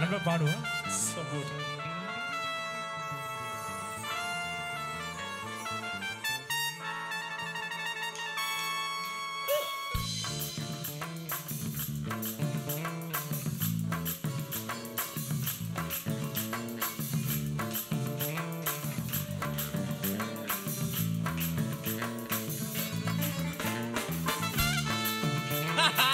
நண்பா பாடுவோம் so good ha ha